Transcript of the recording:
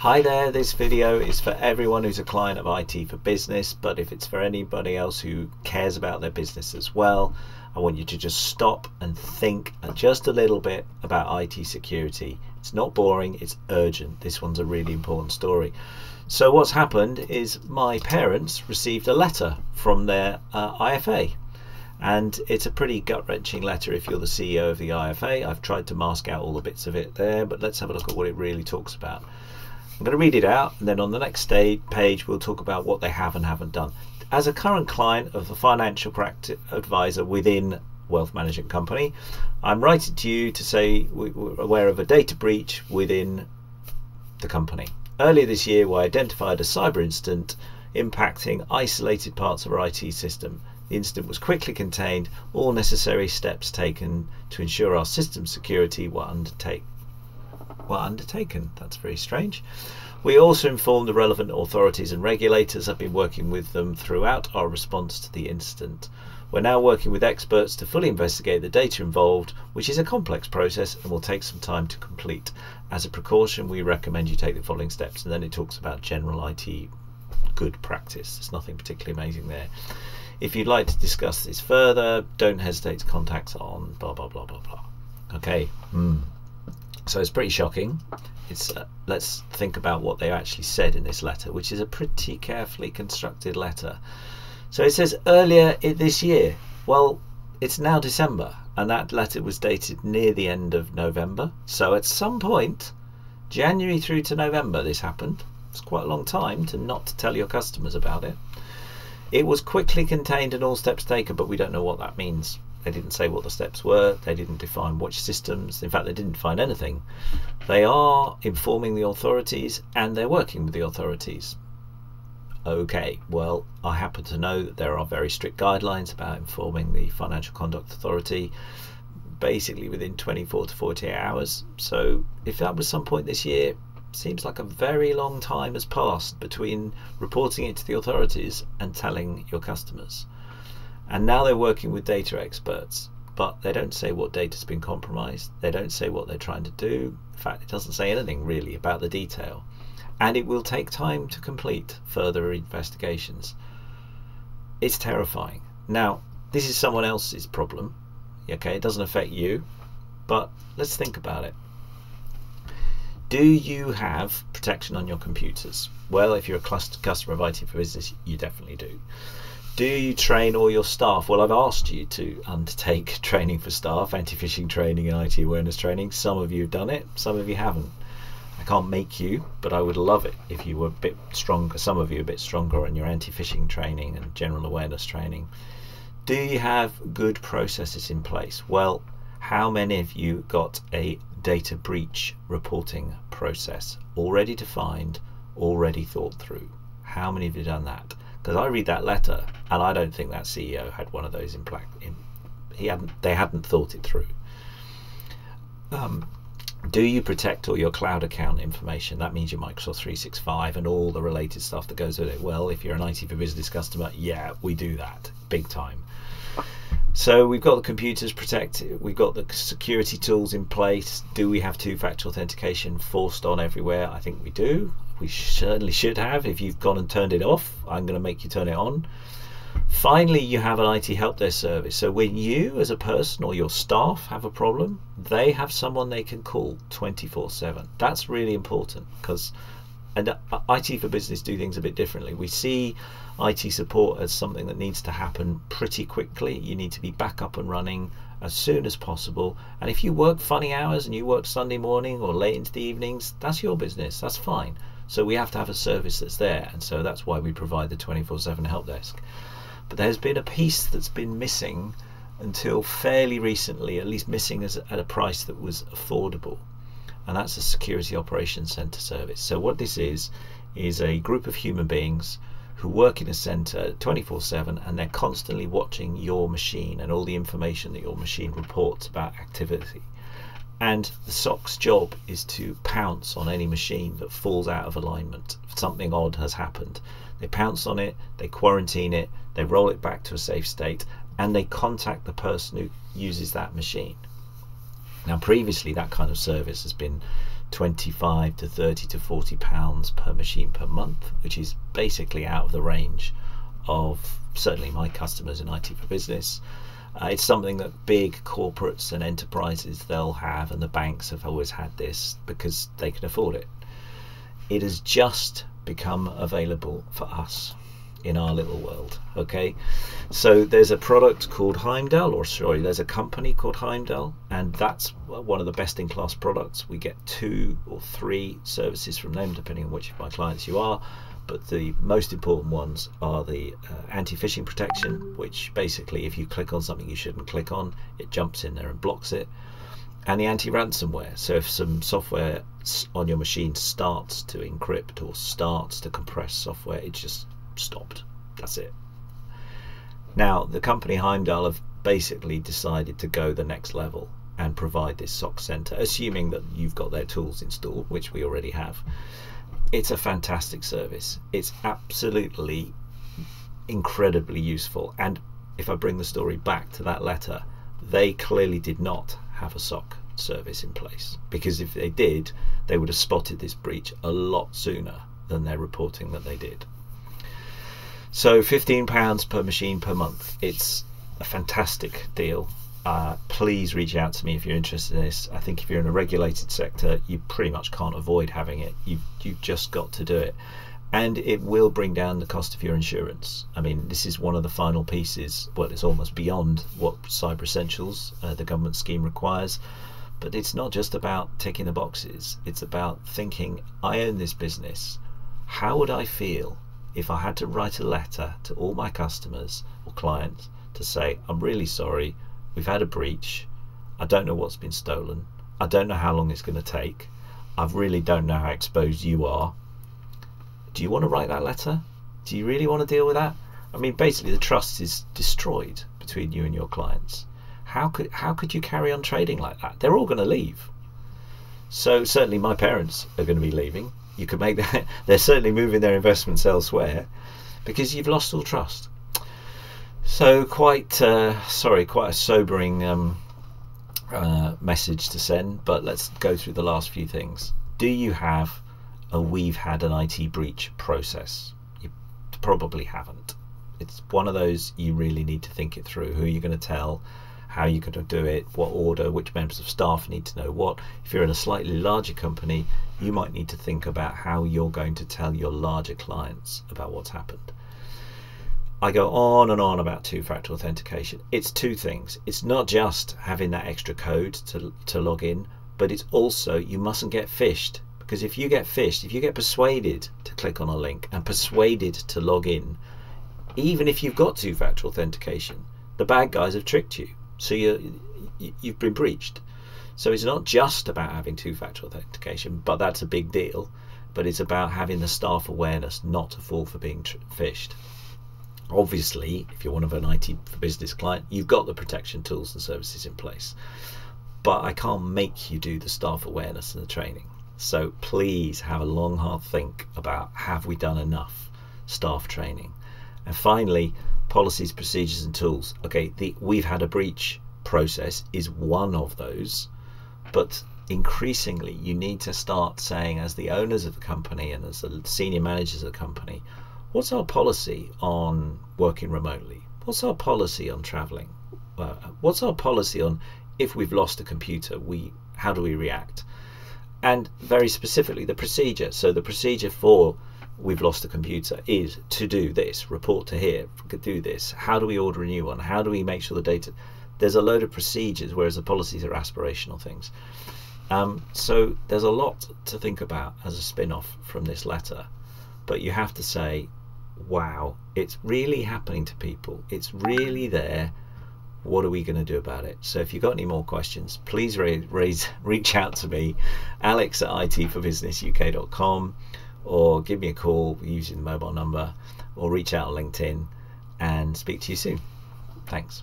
Hi there, this video is for everyone who's a client of IT for Business, but if it's for anybody else who cares about their business as well, I want you to just stop and think just a little bit about IT security. It's not boring, it's urgent. This one's a really important story. So what's happened is my parents received a letter from their uh, IFA and it's a pretty gut-wrenching letter if you're the CEO of the IFA. I've tried to mask out all the bits of it there, but let's have a look at what it really talks about. I'm going to read it out and then on the next page we'll talk about what they have and haven't done. As a current client of the financial practice advisor within Wealth Management Company, I'm writing to you to say we're aware of a data breach within the company. Earlier this year we identified a cyber incident impacting isolated parts of our IT system. The incident was quickly contained, all necessary steps taken to ensure our system security were undertaken were undertaken. That's very strange. We also informed the relevant authorities and regulators. I've been working with them throughout our response to the incident. We're now working with experts to fully investigate the data involved, which is a complex process and will take some time to complete. As a precaution, we recommend you take the following steps. And then it talks about general IT good practice. There's nothing particularly amazing there. If you'd like to discuss this further, don't hesitate to contact us on blah blah blah blah blah. Okay. Mm. So it's pretty shocking. It's uh, let's think about what they actually said in this letter, which is a pretty carefully constructed letter. So it says earlier this year. Well, it's now December, and that letter was dated near the end of November. So at some point, January through to November, this happened. It's quite a long time to not tell your customers about it. It was quickly contained and all steps taken, but we don't know what that means. They didn't say what the steps were. They didn't define which systems. In fact, they didn't define anything. They are informing the authorities and they're working with the authorities. Okay, well, I happen to know that there are very strict guidelines about informing the Financial Conduct Authority basically within 24 to 48 hours. So if that was some point this year, seems like a very long time has passed between reporting it to the authorities and telling your customers. And now they're working with data experts, but they don't say what data's been compromised. They don't say what they're trying to do. In fact, it doesn't say anything really about the detail. And it will take time to complete further investigations. It's terrifying. Now, this is someone else's problem. Okay, it doesn't affect you, but let's think about it. Do you have protection on your computers? Well, if you're a customer of IT for business, you definitely do. Do you train all your staff? Well, I've asked you to undertake training for staff, anti-phishing training and IT awareness training. Some of you have done it, some of you haven't. I can't make you, but I would love it if you were a bit stronger, some of you a bit stronger on your anti-phishing training and general awareness training. Do you have good processes in place? Well, how many of you got a data breach reporting process already defined, already thought through? How many of you done that? Because I read that letter and I don't think that CEO had one of those in, in he hadn't they hadn't thought it through. Um, do you protect all your cloud account information? That means your Microsoft 365 and all the related stuff that goes with it. Well, if you're an IT for business customer, yeah, we do that big time. So we've got the computers protected, we've got the security tools in place. Do we have two-factor authentication forced on everywhere? I think we do we certainly should have. If you've gone and turned it off, I'm going to make you turn it on. Finally, you have an IT help desk service. So when you as a person or your staff have a problem, they have someone they can call 24/7. That's really important because and uh, IT for business do things a bit differently. We see IT support as something that needs to happen pretty quickly. You need to be back up and running as soon as possible. And if you work funny hours and you work Sunday morning or late into the evenings, that's your business. That's fine. So we have to have a service that's there, and so that's why we provide the 24/7 help desk. But there's been a piece that's been missing until fairly recently, at least missing as, at a price that was affordable, and that's a security operations center service. So what this is is a group of human beings who work in a center 24/7 and they're constantly watching your machine and all the information that your machine reports about activity and the SOC's job is to pounce on any machine that falls out of alignment. Something odd has happened. They pounce on it, they quarantine it, they roll it back to a safe state, and they contact the person who uses that machine. Now, previously, that kind of service has been 25 to 30 to 40 pounds per machine per month, which is basically out of the range of certainly my customers in IT for business. Uh, it's something that big corporates and enterprises they'll have, and the banks have always had this because they can afford it. It has just become available for us in our little world. Okay, so there's a product called Heimdal, or sorry, there's a company called Heimdal, and that's one of the best in class products. We get two or three services from them, depending on which of my clients you are but the most important ones are the uh, anti-phishing protection which basically if you click on something you shouldn't click on it jumps in there and blocks it and the anti-ransomware. So if some software on your machine starts to encrypt or starts to compress software it just stopped. That's it. Now the company Heimdal have basically decided to go the next level and provide this SOC center assuming that you've got their tools installed which we already have it's a fantastic service. It's absolutely incredibly useful. And if I bring the story back to that letter, they clearly did not have a SOC service in place because if they did, they would have spotted this breach a lot sooner than they're reporting that they did. So £15 per machine per month. It's a fantastic deal uh, please reach out to me if you're interested in this. I think if you're in a regulated sector, you pretty much can't avoid having it. You you've just got to do it, and it will bring down the cost of your insurance. I mean, this is one of the final pieces. Well, it's almost beyond what Cyber Essentials, uh, the government scheme, requires. But it's not just about ticking the boxes. It's about thinking, I own this business. How would I feel if I had to write a letter to all my customers or clients to say, I'm really sorry We've had a breach. I don't know what's been stolen. I don't know how long it's going to take. I really don't know how exposed you are. Do you want to write that letter? Do you really want to deal with that? I mean, basically, the trust is destroyed between you and your clients. How could how could you carry on trading like that? They're all going to leave. So certainly, my parents are going to be leaving. You could make that. They're certainly moving their investments elsewhere because you've lost all trust. So quite uh, sorry, quite a sobering um, uh, message to send. But let's go through the last few things. Do you have a we've had an IT breach process? You probably haven't. It's one of those you really need to think it through. Who are you going to tell? How are you going to do it? What order? Which members of staff need to know what? If you're in a slightly larger company, you might need to think about how you're going to tell your larger clients about what's happened. I go on and on about two-factor authentication. It's two things. It's not just having that extra code to, to log in, but it's also you mustn't get phished because if you get phished, if you get persuaded to click on a link and persuaded to log in, even if you've got two-factor authentication, the bad guys have tricked you. So you you've been breached. So it's not just about having two-factor authentication, but that's a big deal. But it's about having the staff awareness not to fall for being phished obviously if you're one of an IT for business client you've got the protection tools and services in place. But I can't make you do the staff awareness and the training. So please have a long hard think about have we done enough staff training? And finally policies procedures and tools. Okay the we've had a breach process is one of those but increasingly you need to start saying as the owners of the company and as the senior managers of the company what's our policy on working remotely? What's our policy on traveling? Uh, what's our policy on if we've lost a computer, we how do we react? And very specifically, the procedure. So the procedure for we've lost a computer is to do this, report to here, do this. How do we order a new one? How do we make sure the data? There's a load of procedures, whereas the policies are aspirational things. Um, so there's a lot to think about as a spin-off from this letter, but you have to say wow, it's really happening to people. It's really there. What are we going to do about it? So if you've got any more questions, please raise, raise reach out to me, alex at itforbusinessuk.com, or give me a call using the mobile number, or reach out on LinkedIn and speak to you soon. Thanks.